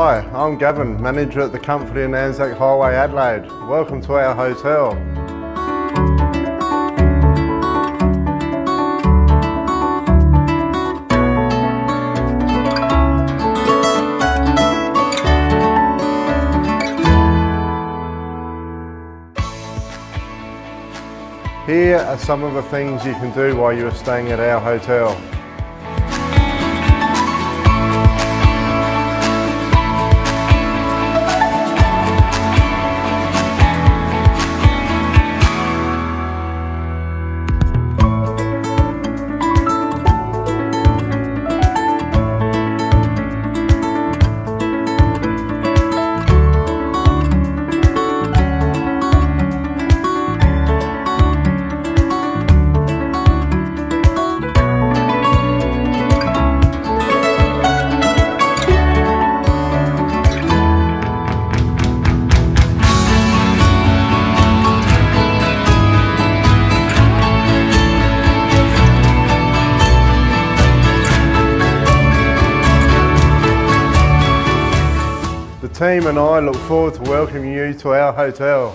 Hi, I'm Gavin, manager at the Comfort Inn Anzac Highway Adelaide. Welcome to our hotel. Here are some of the things you can do while you are staying at our hotel. The team and I look forward to welcoming you to our hotel.